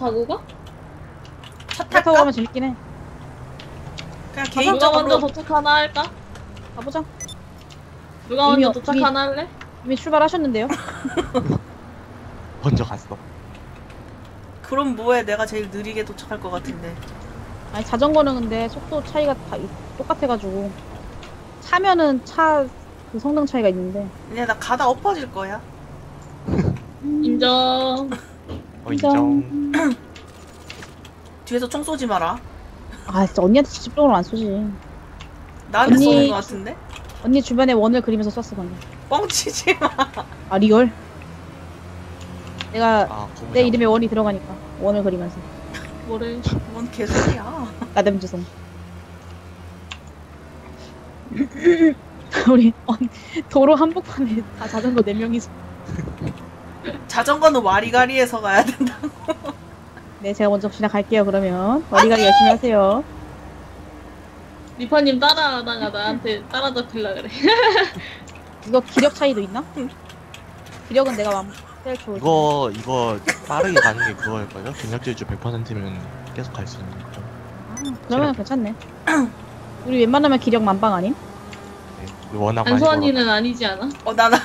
타고 가? 차 차 타고? 가면 재밌긴 해. 그냥 누가 개인적으로 먼저 도착하나 할까? 가보자. 누가 이미 먼저 어- 도착하나 할래? 이미 출발하셨는데요? 먼저 갔어. 그럼 뭐해 내가 제일 느리게 도착할 것 같은데 아니 자전거는 근데 속도 차이가 다 이- 똑같아가지고 차면은 차 그 성능 차이가 있는데 그냥 나 가다 엎어질 거야 인정. 어, 인정. 뒤에서 총 쏘지 마라. 아 진짜 언니한테 직접적으로 안 쏘지. 나한테 언니- 쏘는 것 같은데? 언니 주변에 원을 그리면서 쐈어 방금. 뻥치지 마. 아 real? 내가 아, 내 이름에 원이 들어가니까 원을 그리면서. 뭐래? 뭔 개소리야. 죄송 우리 언- 도로 한복판에 다 자전거 4명이서 자전거는 와리가리에서 가야 된다 네 제가 먼저 지나갈게요 그러면 어디가기 열심히 하세요 리파님 따라하다가 나한테 따라잡힐라 그래. 이거 기력 차이도 있나? 기력은 내가 맘 제일 좋을 이거 이거 빠르게 가는 게 그거일걸요? 경력질주 100%면 계속 갈 수 있는 거. 아, 그러면 괜찮네 우리 웬만하면 기력 만빵 아님? 네, 워낙 많이 안소 걸어. 언니는 아니지 않아? 어 나는 아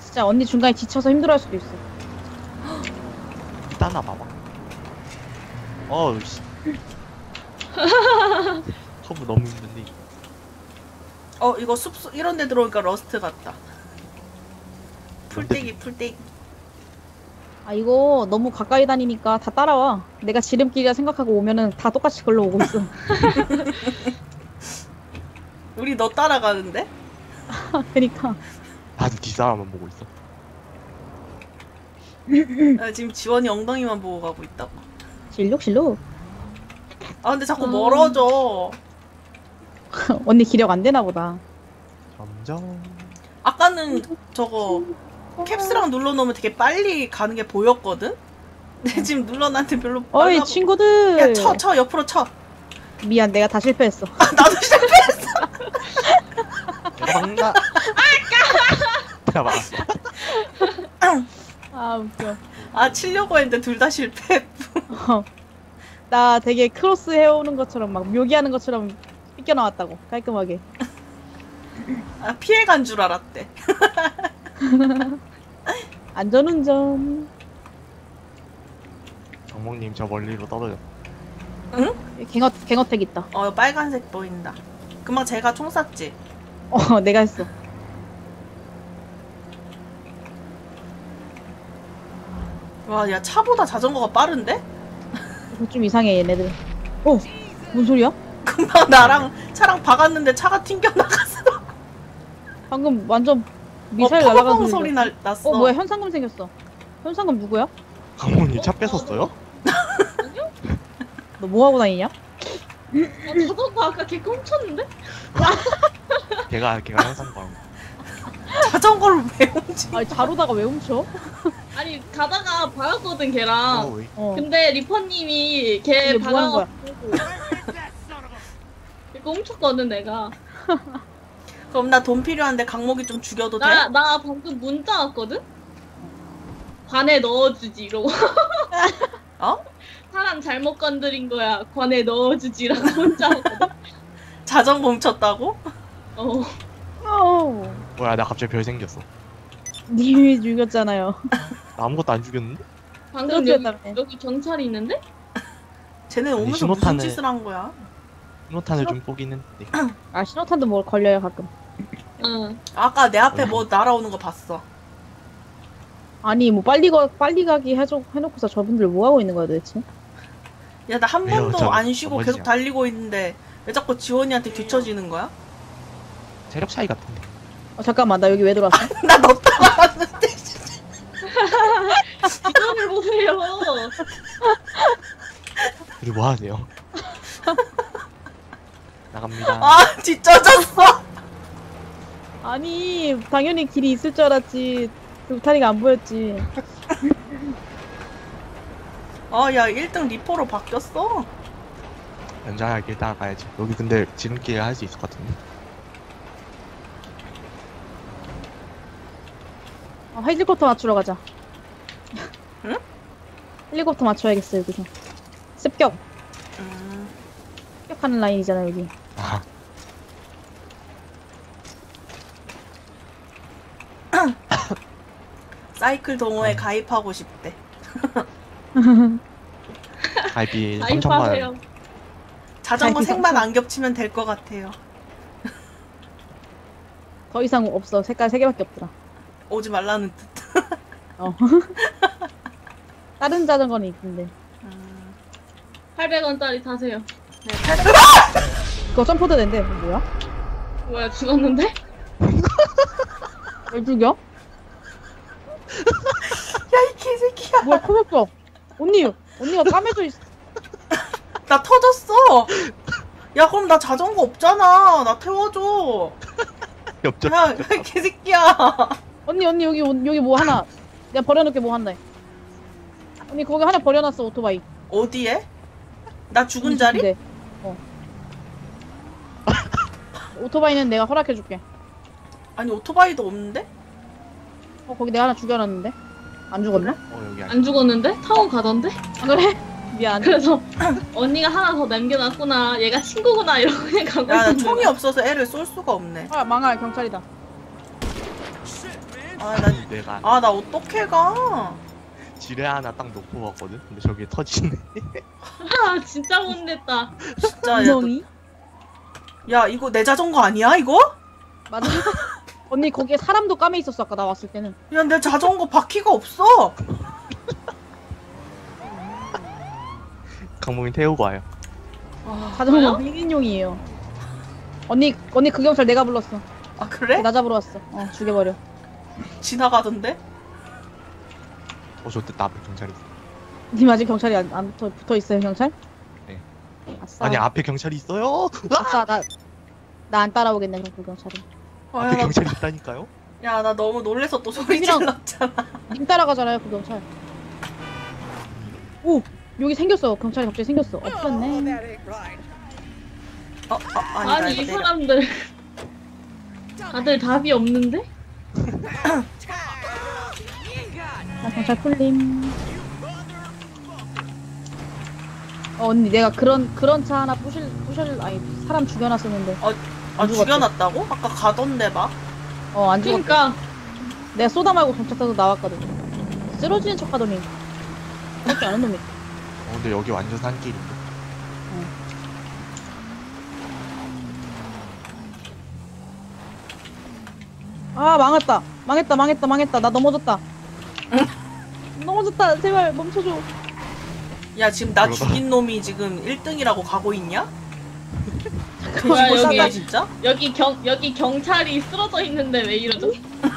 진짜 언니 중간에 지쳐서 힘들어할 수도 있어 따나 봐봐. 어우 씨. 커브 너무 힘든데. 어 이거 숲 이런 데 들어오니까 러스트 같다 풀떼기 풀떼기 아 이거 너무 가까이 다니니까 다 따라와 내가 지름길이라 생각하고 오면은 다 똑같이 걸러 오고 있어 우리 너 따라가는데? 그니까 나도 뒷사람만 보고 있어. 나 지금 지원이 엉덩이만 보고 가고 있다고 실룩 실룩 아 근데 자꾸 음. 멀어져 언니 기력 안 되나 보다 점점. 아까는 저거 캡스랑 눌러놓으면 되게 빨리 가는 게 보였거든? 근데 지금 눌러놨는데 별로 어이 빨라 친구들 야, 쳐, 쳐, 옆으로 쳐. 미안 내가 다 실패했어 아, 나도 시작. 대박 나. 내가 막았어. 아 웃겨 아, 치려고 했는데 둘 다 실패. 어. 나 되게 크로스 해오는 것처럼 막 묘기하는 것처럼 삐껴 나왔다고 깔끔하게 아, 피해간 줄 알았대. 안전운전 정목님 저 멀리로 떨어져. 갱어 갱어택 있다 어, 빨간색 보인다. 금방 제가 총 쐈지? 어 내가 했어 와, 야, 차보다 자전거가 빠른데? 좀 이상해 얘네들 어? 뭔 소리야? 금방 나랑 차랑 박았는데 차가 튕겨 나갔어. 방금 완전 어, 미사일 날아간 펑펑 소리. 날, 났어. 어 뭐야 현상금 생겼어 현상금 누구야? 정목님 차 뺏었어요? 너 뭐 하고 다니냐? 어, 자전거 아까 걔 훔쳤는데? 걔가 걔가 봐. 자전거를 왜 옮지? 아니 자로다가 왜 훔쳐? 아니 가다가 박았거든 걔랑. 어, 왜? 어 근데 리퍼님이 걔 이게 뭐 하는 거야? 박아가지고 이거 훔쳤거든 내가. 그럼 나 돈 필요한데 강목이 좀 죽여도 돼? 나, 나 방금 문자 왔거든? 관에 넣어주지 이러고 어? 사람 잘못 건드린 거야 관에 넣어주지라고 문자 왔거든? 자전거 훔쳤다고? 어 어 뭐야 나 갑자기 별 생겼어. 님이 죽였잖아요 나 아무것도 안 죽였는데? 방금 여기, 그렇다며. 여기 경찰이 있는데? 쟤네 오면서 무슨 신호탄을- 짓을 한 거야? 신호탄을 좀 보긴 했는데. 아 신호탄도 뭐 걸려요 가끔 응 아까 내 앞에 뭐 날아오는 거 봤어. 아니 뭐 빨리 가 빨리 가기 해줘 해놓고서 저분들 뭐 하고 있는 거야 도대체? 야, 나 한 왜요? 번도 저- 안 쉬고 저거지요. 계속 달리고 있는데 왜 자꾸 지원이한테 뒤처지는 거야? 체력 차이 같은데. 어 잠깐만 나 여기 왜 들어왔어? 나너 따라왔는데. 이거를 보세요 우리 뭐 하세요? 나갑니다. 아, 뒤쳐졌어. 아니 당연히 길이 있을 줄 알았지 울타리가 안 보였지 아, 야, 1등 리포로 바뀌었어. 연장하게 따라가야지. 여기 근데 지름길 할 수 있을 것 같은데. 아, 헤이즐코터 맞추러 가자 응? 헬리콥터 맞춰야겠어 여기서. 습격. 음, 습격하는 라인이잖아 여기. 아, 사이클 동호회 가입하고 싶대. 가입이 가입하세요. 3천만 자전거 색만 좀- 안 겹치면 될 것 같아요. 더 이상 없어. 색깔 세 개밖에 없더라. 오지 말라는 뜻. 어. 다른 자전거는 있던데. 음, 800원짜리 타세요. 네, 팔- 그거 점프도 된대. 뭐야? 뭐야 죽었는데? 왜 죽여? 야 이 개새끼야. 뭐야 터졌어. 언니 언니가 까매져 있어. 나 터졌어. 야 그럼 나 자전거 없잖아. 나 태워줘. 야, 야, 이 개새끼야. 언니 언니 여기 여기 뭐 하나. 내가 버려놓게 뭐 한다. 언니 거기 하나 버려놨어 오토바이. 어디에? 나 죽은 자리? 죽은데. 어. 오토바이는 내가 허락해줄게. 아니 오토바이도 없는데? 어 거기 내가 하나 죽여놨는데. 안 죽었나? 어 여기 아니 안 죽었는데? 타고 가던데? 아, 그래? 미안. 그래서 언니가 하나 더 남겨놨구나. 얘가 친구구나 이러고 그냥 가고 야 나 있는 총이. 없어서 애를 쏠 수가 없네. 아 망할 경찰이다. 아 나 아니 내가 아 나 어떻게 가? 지뢰 하나 딱 놓고 갔거든 근데 저기 터지네 아 진짜 못냈다. 진짜 야, 너- 이성이? 야 이거 내 자전거 아니야 이거? 맞아. 언니 거기에 사람도 까매 있었어 아까 나 왔을 때는. 야 내 자전거 바퀴가 없어. 강몽이 태우고 와요 아, 자전거 뭐요? 1인용이에요. 언니 언니 그 경찰 내가 불렀어. 아 그래? 나 잡으러 왔어. 어 죽여버려. 지나가던데? 어 좋댔다 앞에 경찰 있어 님 아직 경찰이 안, 안 붙어, 붙어 있어요 경찰? 네. 아싸. 아니 앞에 경찰이 있어요 아! 아싸 나나 안 따라오겠네 그럼 그 경찰이. 앞에 경찰이 있다니까요 야 나 너무 놀래서 또 소리 질렀잖아. 님 따라가잖아요 그 경찰. 오 여기 생겼어 경찰이 갑자기 생겼어. 없었네. 어, 어 아니, 아니 나 이. 사람들 다들 답이 없는데? 아, 경찰 풀림. 어 언니 내가 그런 그런 차 하나 부실 부실 아니 사람 죽여놨었는데 아 죽었대. 죽여놨다고? 아까 가던데 막. 어 안 죽었. 그러니까 내가 쏘다 말고 경찰 타서 나왔거든. 쓰러지는 척하더니 그렇게 않은 놈이. 어 근데 여기 완전 산길인데 아 망했다 망했다 망했다 망했다 나 넘어졌다 넘어졌다 제발 멈춰줘 야 지금 나 그러다- 죽인 놈이 지금 1등이라고 가고 있냐? 뭐야, 싸다 여기. 진짜? 여기 경 여기 경찰이 쓰러져 있는데 왜 이러죠?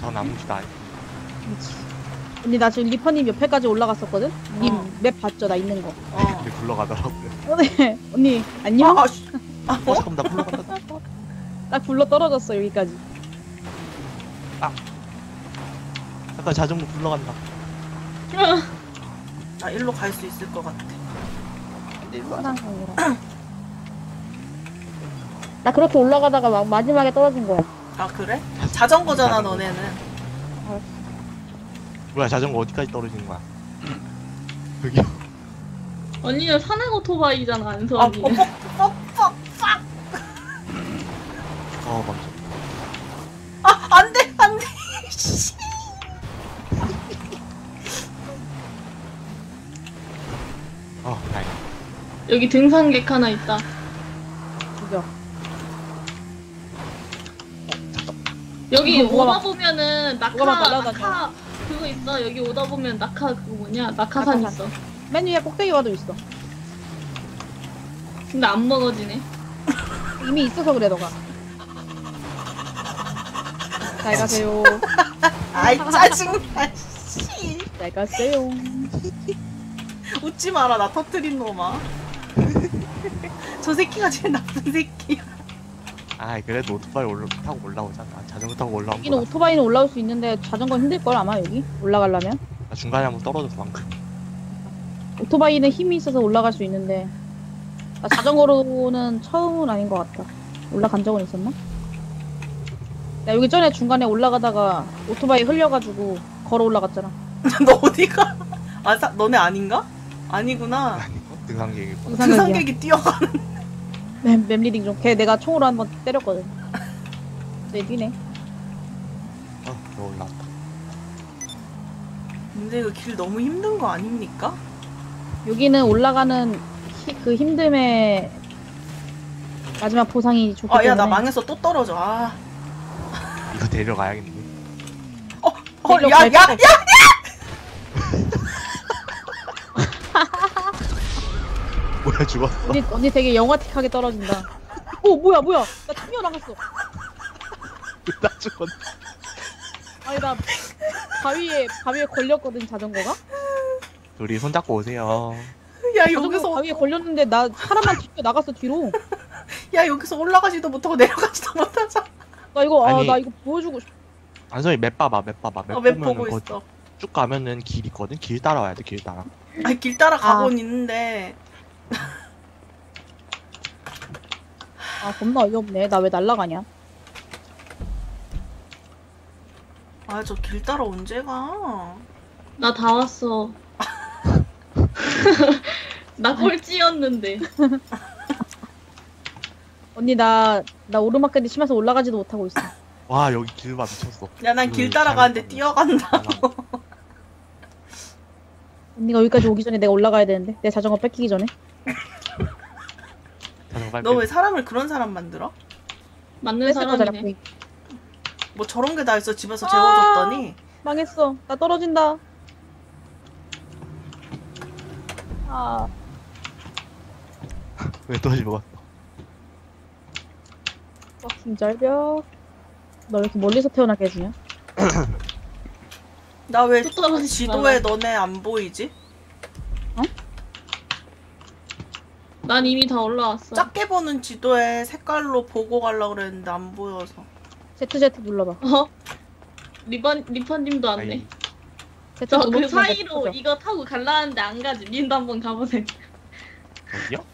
전 아무 짓도 안 미치. 언니 나 지금 리퍼님 옆에까지 올라갔었거든 님 어. 맵 봤죠 나 있는 거 어. 근데 굴러가더라고요 어, 네. 언니 안녕 아, 아, 씨. 아, 어 어? 잠깐만 나 굴러간다 딱 굴러 떨어졌어 여기까지 잠깐 자전거 굴러간다 아 일로 갈 수 있을 것 같아. 사랑스러워 나 그렇게 올라가다가 막 마지막에 떨어진 거야 아 그래? 자전거잖아 자전거. 너네는. 뭐야 자전거 어디까지 떨어지는 거야 여기 언니는 산악 오토바이잖아 아 안선이. 뻑뻑뻑 어 멈춰 아 안돼 안돼. 씨. 어 다행 여기 등산객 하나 있다. 죽여 여기 이거 오다 보면은 낙하 뭐가 막 날아다녀. 낙하 그거 있어. 여기 오다 보면 낙하 그거 뭐냐 낙하산 낙하산. 있어. 맨 위에 꼭대기 와도 있어 근데 안 먹어지네. 이미 있어서 그래 너가 잘 가세요 아이 짜증나. 씨. 잘 가세요 웃지 마라 나 터트린 놈아. 저 새끼가 제일 나쁜 새끼야. 아 그래도 오토바이 올라, 타고 올라오잖아 자전거 타고 올라온 여기는 오토바이는 올라올 수 있는데 자전거 힘들걸 아마 여기 올라가려면 나 중간에 한번 떨어져서 방금 오토바이는 힘이 있어서 올라갈 수 있는데 나 자전거로는 처음은 아닌 것 같다 올라간 적은 있었나? 나 여기 전에 중간에 올라가다가 오토바이 흘려가지고 걸어 올라갔잖아 너 어디가? 아, 사, 너네 아닌가? 아니구나. 아니고 등산객이고. 등산객이야. 등산객이 뛰어가는. map, map reading 좀. 걔 내가 총으로 한 번 때렸거든. 네, 뛰네. 어, 너 올라왔다. 근데 이거 길 너무 힘든 거 아닙니까? 여기는 올라가는 히- 그 힘듦의 마지막 보상이 좋기 아, 때문에. 야, 나 망해서 또 떨어져. 아. 이거 데려가야겠네. 어, 일로 야, 야, 갈까? 야! 뭐야 죽었어. 언니, 언니 되게 영화틱하게 떨어진다. 오, 뭐야, 뭐야. 나 튕겨나갔어. 나 죽었네. 아니, 나 바위에, 바위에 걸렸거든, 자전거가? 둘이 손잡고 오세요. 야, 자전거 여기서, 바위에 걸렸는데 나 사람만 튕겨 나갔어, 뒤로. 야, 여기서 올라가지도 못하고 내려가지도 못하자. 나 이거, 아, 아니. 나 이거 보여주고 싶 안선이 맵 봐봐, 맵 봐봐. 맵 어, 맵 보면은 보고 거- 있어. 쭉 가면은 길 있거든. 길 따라와야 돼. 길 따라. 아니, 길 따라 아. 가곤 있는데. 아, 겁나 어이없네. 나 왜 날라가냐? 아, 저 길 따라 언제 가? 나 다 왔어. 나 꼴찌였는데. 언니, 나, 나 오르막까지 치면서 올라가지도 못하고 있어. 와 여기 길봐 미쳤어. 야, 난길 음, 따라 가는데 잘못했네. 뛰어간다. 언니가 여기까지 오기 전에 내가 올라가야 되는데. 내 자전거 뺏기기 전에. 너 빼. 왜 사람을 그런 사람 만들어? 맞는 사람이네. 뭐 저런 게 다 있어 집에서 아. 재워줬더니 망했어. 나 떨어진다. 아, 왜또 죽었어? 버킹 절벽. 너 왜 이렇게 멀리서 태어나게 해주냐? 나 왜 또 떨어지지 지도에. 너네 안 보이지? 난 이미 다 올라왔어. 작게 보는 지도에 색깔로 보고 가려고 그랬는데 안 보여서 ZZ 눌러봐. 어? 리번 리퍼님도 왔네. 아이, Z 저그 누르면 사이로 돼, 이거 타고 갈라는데 안 가지. 님도 한번 가보세요. 여기요?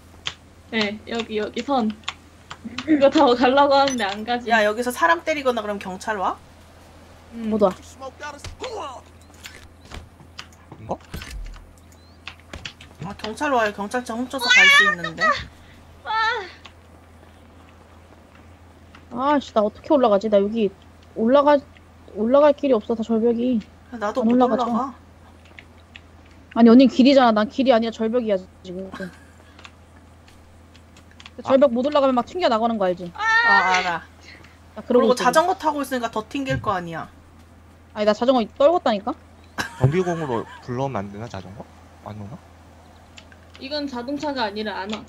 네 여기 여기 선. 이거 타고 가려고 하는데 안 가지. 야 여기서 사람 때리거나 그럼 경찰 와? 음. 못 와. 이거? 아 경찰 와요 경찰차 훔쳐서 갈 수 있는데 아씨, 나 어떻게 올라가지? 나 여기 올라가 올라갈 길이 없어. 다 절벽이. 나도 안 못 올라가죠. 올라가 아니 언니 길이잖아. 난 길이 아니라 절벽이야 지금. 그 절벽 못 올라가면 막 튕겨 나가는 거 알지? 아 알아 나 그러고 그리고 있거든. 자전거 타고 있으니까 더 튕길 거 아니야 아니 나 자전거 떨궜다니까? 정비공으로 불러오면 안 되나 자전거? 안 오나? 이건 자동차가 아니라 안 와.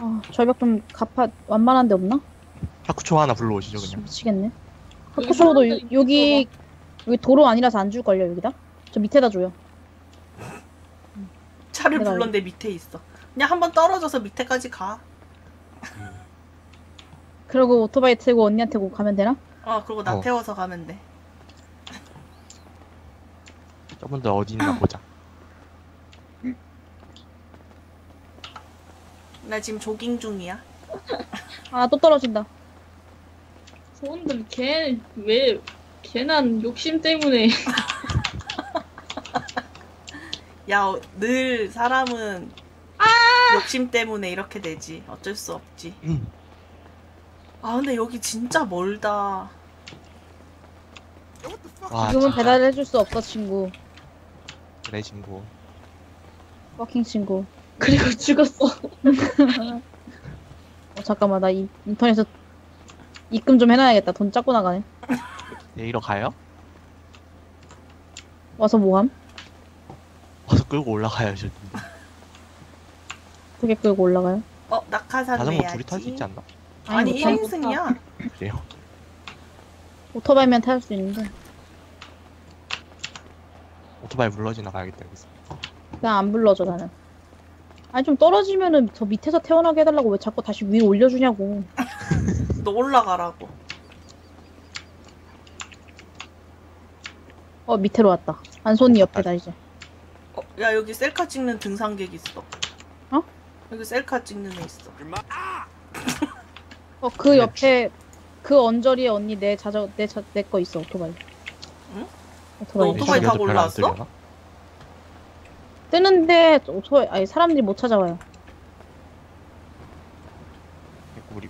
아 절벽 좀 갚아 완만한 데 없나? 파쿠초 하나 불러오시죠 씨, 그냥. 미치겠네. 여기 하쿠쇼도 사람들 여기 여기 도로 아니라서 안 줄걸요 여기다? 저 밑에다 줘요. 차를 내가 불렀는데 밑에 있어 그냥 한번 떨어져서 밑에까지 가 그리고 오토바이 태고 언니한테 고 가면 되나? 어, 그리고 나 어. 태워서 가면 돼. 저분들 어디 있나 보자. 나 지금 조깅 중이야. 아 또 떨어진다. 소원들 걔 왜 걔난 욕심 때문에 야, 어, 늘 사람은 욕심 때문에 이렇게 되지. 어쩔 수 없지. 음. 아, 근데 여기 진짜 멀다. 와 지금은 진짜 배달을 해줄 수 없어 친구. 그래 친구. 워킹 친구. 그리고 죽었어. 어, 잠깐만 나 이, 인터넷에서 입금 좀 해놔야겠다. 돈 작고 나가네. 내일로 가요? 와서 뭐함? 와서 끌고 올라가야죠. 어떻게 끌고 올라가요? 어, 낙하산 자전거. 둘이 탈 수 있지 않나? 아니, 못함. 1인승이야. 그래요? 오토바이면 탈 수 있는데 오토바이 불러지나 가야겠다 여기서. 나안 불러줘 나는. 아니 좀 떨어지면은 저 밑에서 태어나게 해달라고 왜 자꾸 다시 위로 올려주냐고. 너 올라가라고. 어 밑으로 왔다. 안손이 옆에다 이제. 어, 야, 여기 셀카 찍는 등산객 있어. 어? 여기 셀카 찍는 애 있어. 어 그 옆에 그 언저리에 언니 내 자전 내내 거 있어 오토바이. 응? 오토바이. 너 오토바이 타고 올라왔어? 뜨는데 오토바이 아니 사람들이 못 찾아와요. 우리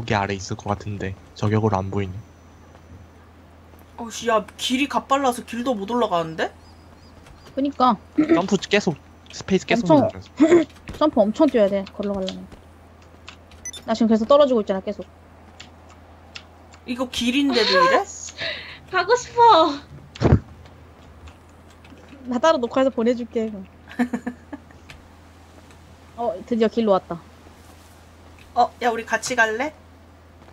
저기 아래 있을 것 같은데 저격으로 안 보이네. 어씨 야 길이 가팔라서 길도 못 올라가는데? 그니까 점프 계속 space 계속 엄청- 누르면서. 점프 엄청 뛰어야 돼 글로 가려면. 나 지금 그래서 떨어지고 있잖아 계속. 이거 길인데도 이래? 가고 싶어. 나 따로 녹화해서 보내줄게. 그럼. 어 드디어 길로 왔다. 어 야 우리 같이 갈래?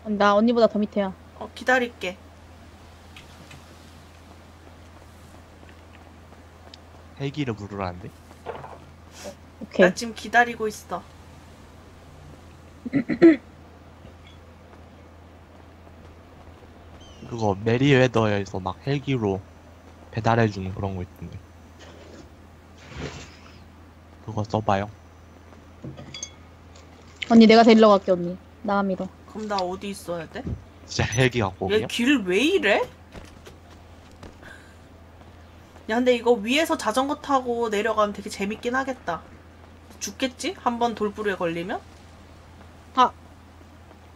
나 언니보다 더 밑에야. 어 기다릴게 헬기를 부르라는데. 오케이. 나 지금 기다리고 있어 그거 메리웨더에서 막 헬기로 배달해주는 그런 거 있던데. 그거 써봐요. 언니 내가 데리러 갈게 언니. 나가 믿어. 그럼 나 어디 있어야 돼? 진짜 헬기 갖고 오게요? 얘 길 왜 이래? 야 근데 이거 위에서 자전거 타고 내려가면 되게 재밌긴 하겠다 죽겠지? 한 번 돌부리에 걸리면?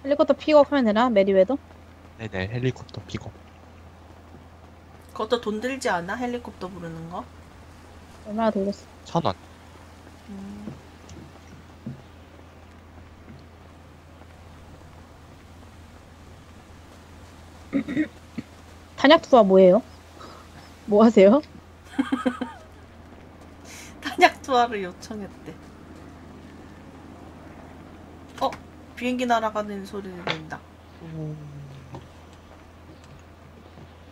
헬리콥터 픽업하면 되나? Merryweather? 네네 헬리콥터 픽업. 그것도 돈 들지 않아? 헬리콥터 부르는 거? 얼마나 돌렸어? 천 원. 음. 탄약 투하 뭐예요? 뭐 하세요? 탄약 투하를 요청했대 어? 비행기 날아가는 소리 들린다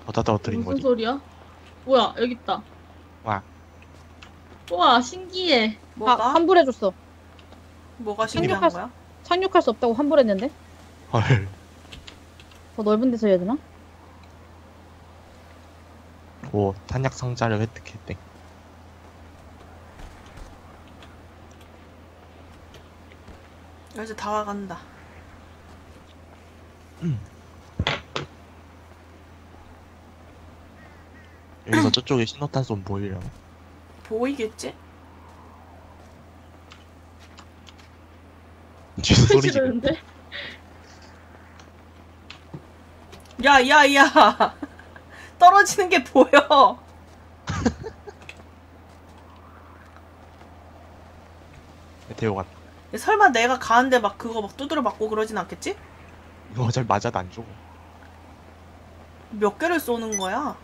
어디다 떨어뜨린 무슨 거지? 소리야? 뭐야 여기 있다. 와. 우와 신기해. 뭐가? 아, 환불해줬어. 뭐가 신기한 거야? 착륙할 수 없다고 환불했는데? 헐. 더 넓은 데서 해야 되나? 오 탄약 상자를 획득했대. 이제 다 와간다 여기서 저쪽에 신호탄 좀 보이려나? 보이겠지? 뒤에서 소리 지르. 싫은데? 야, 야, 야. 떨어지는 게 보여. 메테오 같다. 설마 내가 가는데 막 그거 막 두드려 맞고 그러진 않겠지? 이거 어차피 맞아도 안 죽어. 몇 개를 쏘는 거야?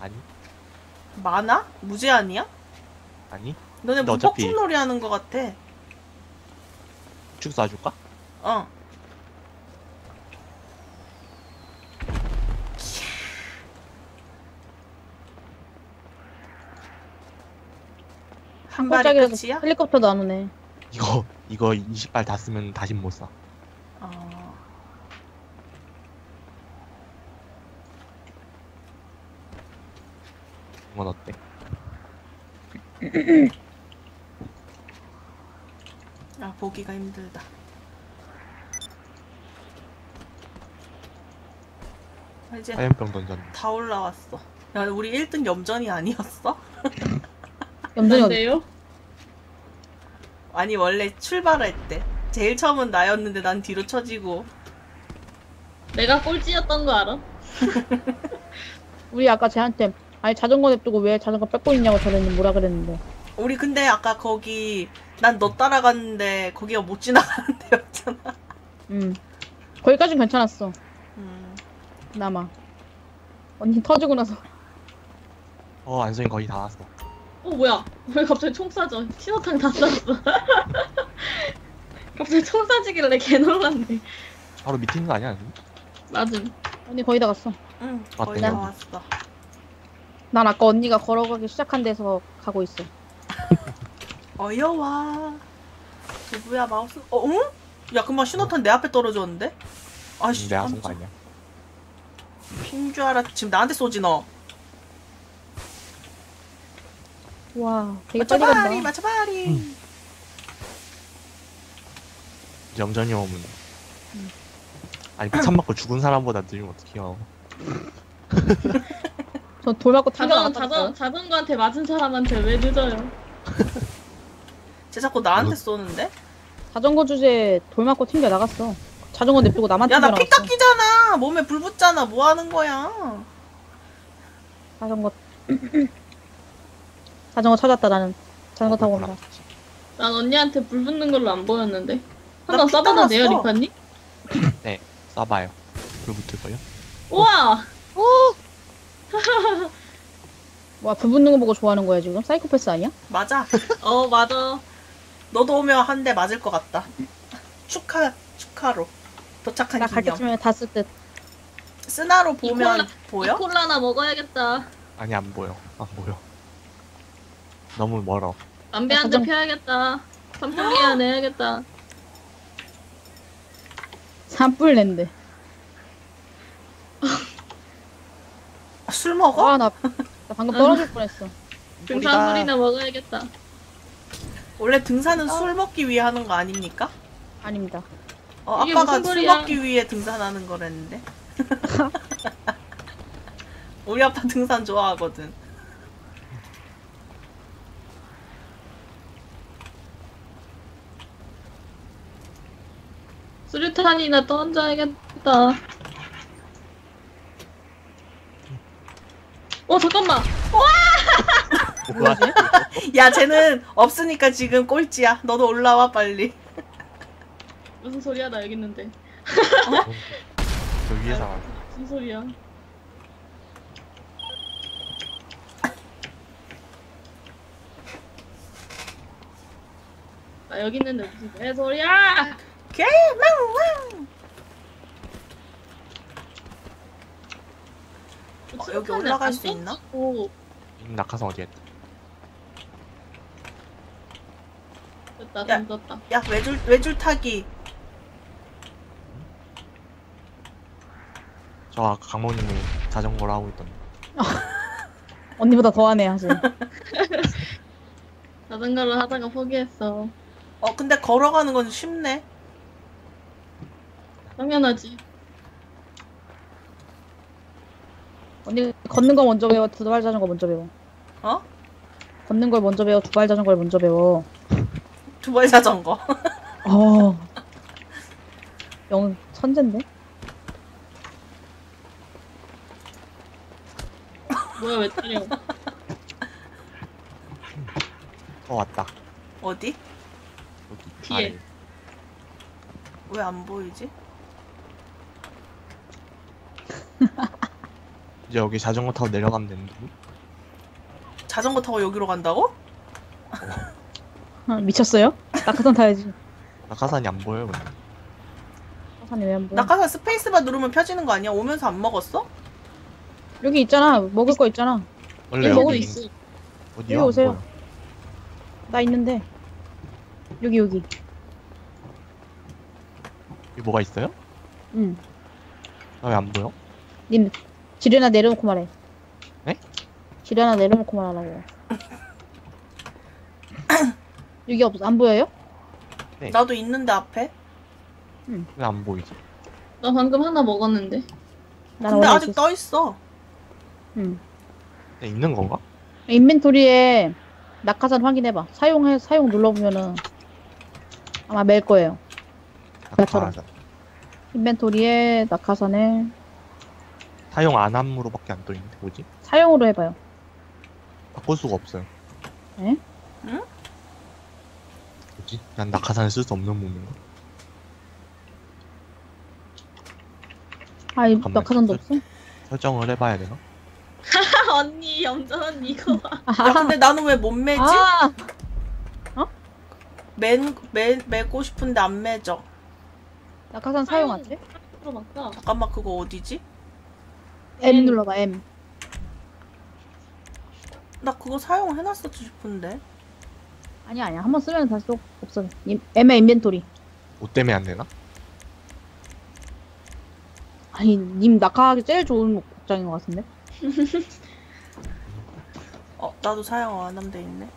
아니? 많아? 무제한이야? 아니? 너네 근데 어차피- 하는 거 같아. 축 쏴줄까? 어. 한 발이 깜짝이라서 끝이야? 헬리콥터도 안 오네. 이거 이거 20발 다 쓰면 다시 못 쏴. 어. 이건 어때? 아, 보기가 힘들다. 아, 이제 화염병 던졌네. 다 올라왔어. 야, 우리 1등 염전이 아니었어? 염전이 어디? 난데요? 아니, 원래 출발할 때. 제일 처음은 나였는데 난 뒤로 쳐지고. 내가 꼴찌였던 거 알아? 우리 아까 쟤한테 아니 자전거 냅두고 왜 자전거 뺏고 있냐고 저랬는데 뭐라 그랬는데 우리 근데 아까 거기, 난 너 따라갔는데 거기가 못 지나가는 데였잖아. 음 거기까진 괜찮았어 음. 그나마 언니 터지고 나서 어 안성이 거의 다 왔어. 어 뭐야? 왜 갑자기 총 쏴져? 신호탄 다 쐈어. 갑자기 총 쏴지길래 개 놀랐네. 바로 밑에 있는 거 아니야? 맞음. 언니 거의 다 갔어 응, 아, 거의 다 네. 왔어. 난 아까 언니가 걸어가기 시작한 데서 가고 있어 어여와. 누구야, 마우스? 어, 응? 야, 금방 신호탄 내 앞에 떨어졌는데? 아씨, 내가 쏜거 아니야? 핀줄 알았. 지금 나한테 쏘지 너. 와, 되게 빨리 맞춰봐리 간다. 맞춰봐리. 음. 영전이 오면 아니 참 맞고 죽은 사람보다 느리면 어떡해요 전 돌 맞고 자전. 자전, 자전거한테 맞은 사람한테 왜 늦어요? 쟤 자꾸 나한테 뭐? 쏘는데? 자전거 주제에 돌 맞고 튕겨 나갔어. 자전거 냅두고 나만 야 튕겨 나피 나갔어. 깎이잖아. 몸에 불 붙잖아. 뭐 하는 거야? 자전거. 자전거 찾았다 나는. 자전거 타고 온다. 난 언니한테 불 붙는 걸로 안 보였는데. 나 한번 피 써봐도 돼요, 따랐어. 리파님? 쏴봐요 불 붙을걸요? 우와! 와, 불 붙는 거 보고 좋아하는 거야 지금? 사이코패스 아니야? 맞아. 어, 맞아. 너도 오면 한 대 맞을 것 같다. 축하 축하로 도착한 나 갈 기념. 때쯤에 다 쓸 듯. 쓰나로 보면 콜라- 보여? 콜라나 먹어야겠다. 아니 안 보여 안 보여 너무 멀어 담배 한대 자전- 펴야겠다. 선풍기 하나 내야겠다. 산불 낸데. 아, 술 먹어? 아, 나, 나 방금 떨어질 뻔했어. 등산물이나 먹어야겠다. 원래 등산은 술 먹기 위해 하는 거 아닙니까? 아닙니다. 어, 이게 아빠가 무슨 술 소리야? 먹기 위해 등산하는 거랬는데. 우리 아빠 등산 좋아하거든. 수류탄이나 던져야겠다. 어, 잠깐만! 뭐야 야, 쟤는 없으니까 지금 꼴찌야. 너도 올라와 빨리. 무슨 소리야, 나 여기 있는데. 저 위에서 안 무슨 소리야. 나 여기 있는데 무슨 개소리야! 개망망. 어, 여기 올라갈 안수 있나? 던지고 낙하산 어디에 됐다, 야. 던졌다. 야, 외줄 외줄 타기. 저 아까 강모님이 자전거를 하고 있던데 언니보다 더하네 사실. 자전거를 하다가 포기했어. 어, 근데 걸어가는 건 쉽네. 당연하지. 언니 걷는 거 먼저 배워. 두 발 자전거 먼저 배워. 어? 걷는 걸 먼저 배워. 두 발 자전거를 먼저 배워. 두발 자전거. 어. 영 천재인데? 뭐야, 왜 때려. 어 왔다 어디? 여기 뒤에. 아래 왜 안 보이지? 이제 여기 자전거 타고 내려가면 되는데 자전거 타고 여기로 간다고? 아, 미쳤어요? 낙하산 타야지. 낙하산이 안 보여요 근데 낙하산이 왜 안 보여? 낙하산 스페이스바 누르면 펴지는 거 아니야? 오면서 안 먹었어? 여기 있잖아. 먹을 거 있잖아. 원래 여기 먹을 여기 있어. 어디요? 여기 안 오세요. 보여. 나 있는데. 여기 여기. 여기 뭐가 있어요? 응. 아, 왜안 보여? 님 지뢰나 내려놓고 말해. 네? 지뢰나 내려놓고 말하라고. 여기 없, 안 보여요? 네. 나도 있는데 앞에. 왜 안 보이지? 나 방금 하나 먹었는데. 나는 근데 원래 아직 있었어. 떠 있어. 응. 네, 있는 건가? 인벤토리에 낙하산 확인해봐. 사용해 사용 눌러보면은 아마 멜 거예요. 나처럼. 낙하산 인벤토리에 낙하산에 사용 안 함으로밖에 안 떠있는데 뭐지? 사용으로 해봐요. 바꿀 수가 없어요 에? 응? 뭐지? 난 낙하산을 쓸 수 없는 몸인가? 아, 이 잠깐만, 낙하산도. 없어? 설정을 해봐야 되나? 언니, 얌전 언니, 이거 봐. 야 근데 나는 왜 못 매지? 아, 맨, 매, 매고 싶은데 안 매져. 낙하산 사용 안 돼? 들어봤다. 잠깐만 그거 어디지? M 눌러봐 M. 나 그거 사용해놨었지 싶은데. 아니야 아니야 한번 쓰면 다시 또 없어. 임- M의 인벤토리. 옷 때문에 안 되나? 아니 님 낙하하기 제일 좋은 복장인 것 같은데? 어 나도 사용 안 하면 돼 있네.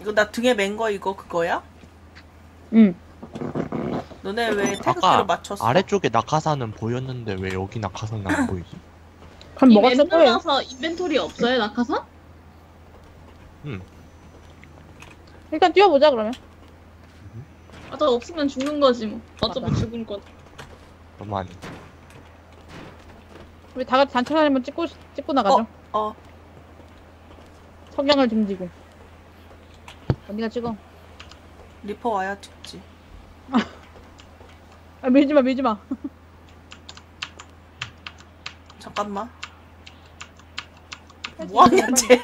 이거 나 등에 맨 거 이거 그거야? 응. 너네 왜 태극기로 아까 맞췄어? 아래쪽에 낙하산은 보였는데 왜 여기 낙하산은 안 보이지? 그럼 이 뭐가 쓸 거예요? 맵눌러서 인벤토리 없어요 낙하산? 일단 뛰어보자 그러면. 아, 저 없으면 죽는 거지 뭐. 어차피 맞아. 죽을 건. 너무하네. 우리 다 같이 단체 사진 한번 찍고 찍고 나가죠. 어, 석양을 등지고. 언니가 찍어. 리퍼 와야 찍지. 아, 밀지 마, 밀지 마. 잠깐만. 뭐하냐 쟤.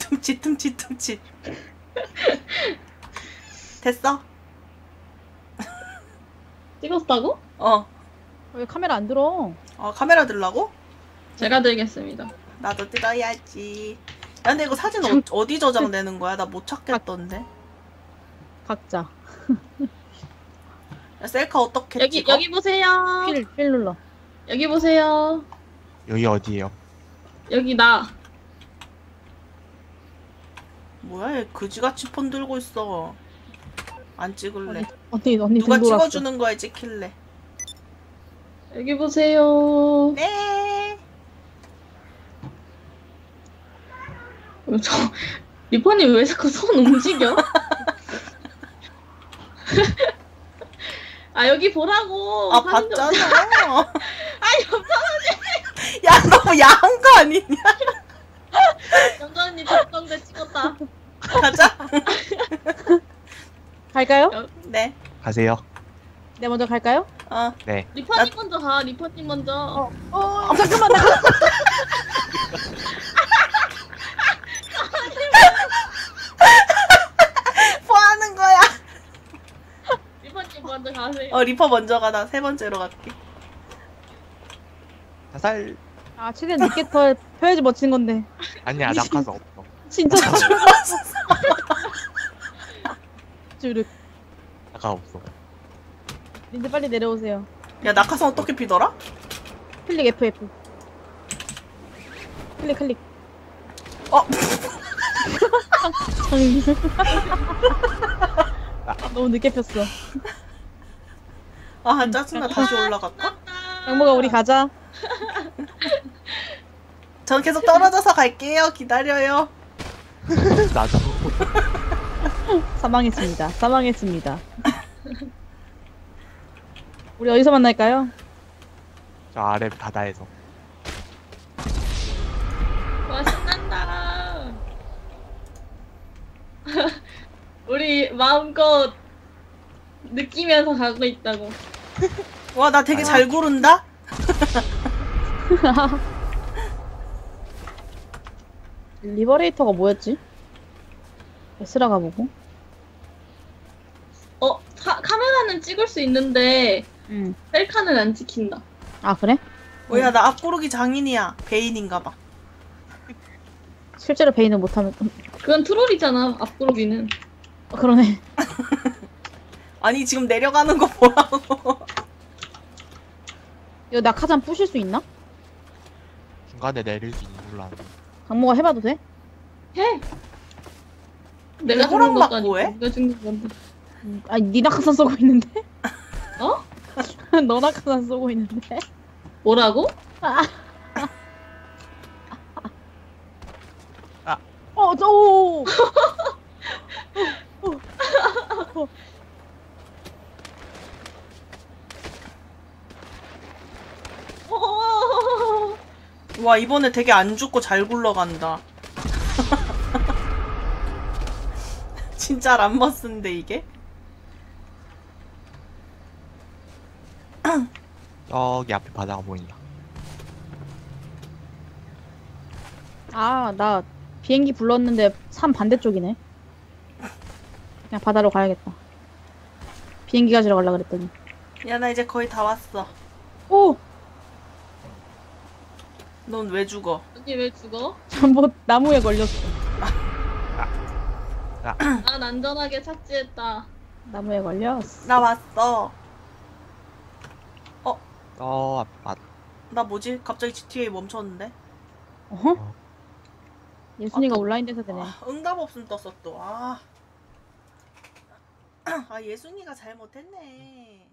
tum칫 tum칫 tum칫. 됐어? 찍었다고? 어. 왜 카메라 안 들어? 어 카메라 들라고? 제가 들겠습니다. 나도 들어야지. 야 근데 이거 사진 어, 어디 저장되는 거야? 나 못 찾겠던데. 각자. 야, 셀카 어떻게 여기 찍어? 여기 보세요. 필, 필 눌러. 여기 보세요. 여기 어디예요? 여기 나. 뭐야 얘 그지같이 폰 들고 있어. 안 찍을래. 언니, 언니 누가 등 돌았어. 찍어주는 거야 찍힐래. 여기 보세요. 네. 어, 저 리퍼님 왜 자꾸 손 움직여? 아 여기 보라고. 아 봤잖아. 아니 없어. 야 너무 야한 거 아니냐? 영자 언니 적정대 찍었다. 가자. 갈까요? 네. 가세요. 네, 먼저 갈까요? 어. 네. 리퍼님 먼저 가. 리퍼님 먼저. 어, 잠깐만, 나. 뭐 하는 거야? 리퍼님 먼저 가세요. 어 리퍼 먼저 가. 나 세 번째로 갈게. 자살. 아, 최대한 늦게 터, 펴야지 멋진 건데. 아니야 낙하산 없어. 진짜 주륵. 낙하 없어. 이제 빨리 내려오세요. 야 낙하산 어떻게 피더라? 클릭 FF. 클릭, 클릭. 어. 아, 너무 늦게 폈어. 아 짜증나. 다시 올라갈까? 장모가 우리 가자. 전 계속 떨어져서 갈게요. 기다려요. 나도. 사망했습니다. 사망했습니다. 우리 어디서 만날까요? 저 아래 바다에서. 와 신난다. 우리 마음껏 느끼면서 가고 있다고. 와 나 되게 잘 구른다. 리버레이터가 뭐였지? S라 가보고. 어 카, 카메라는 찍을 수 있는데 응. 셀카는 안 찍힌다. 아 그래? 뭐야 나 앞구르기 장인이야. 베인인가 봐. 실제로 베인을 못하면 음, 그건 트롤이잖아 앞구르기는. 어, 그러네. 아니 지금 내려가는 거 보라고. 이거 낙하산 부실 수 있나? 중간에 내릴 수 있는 아는. 강모가 해봐도 돼? 해. 내가 죽는 것도 맞고 아니고 해? 내가 죽는 건데. 음, 아니 니 낙하산 쏘고 있는데? 어? 너 낙하산 쏘고 있는데? 뭐라고? 어, 저, 오! 어. 와 이번에 되게 안 죽고 잘 굴러간다. 진짜 람머스인데 이게? 저기 앞에 바다가 보인다. 아, 나 비행기 불렀는데 산 반대쪽이네. 그냥 바다로 가야겠다. 비행기 가지러 가려 그랬더니. 야 나 이제 거의 다 왔어. 오! 넌 왜 죽어? 언니 왜 죽어? 전부 나무에 걸렸어. 난 안전하게 착지했다. 나무에 걸렸어. 나 왔어. 저 앞에 바다. 나 뭐지? 갑자기 GTA 멈췄는데? 어? 예순이가 온라인 돼서 되네. 아, 응답 없음 떴어 또. 아. 아 예순이가 잘못했네.